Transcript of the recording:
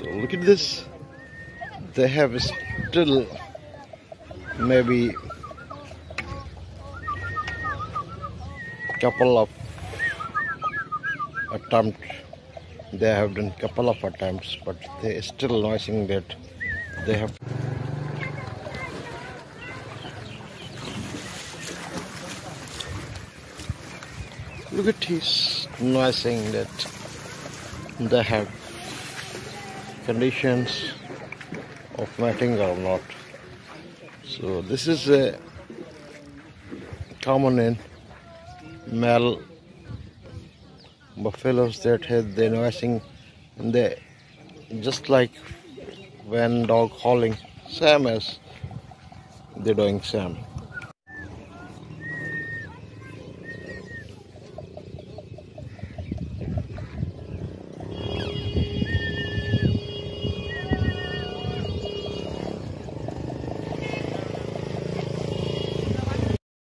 So look at this. They have still maybe couple of attempts. They have done couple of attempts, but they still noising that they have. Look at his noising that they have conditions of mating or not. So this is a common in male buffaloes that have the noising and they just like when dog hauling same as they're doing same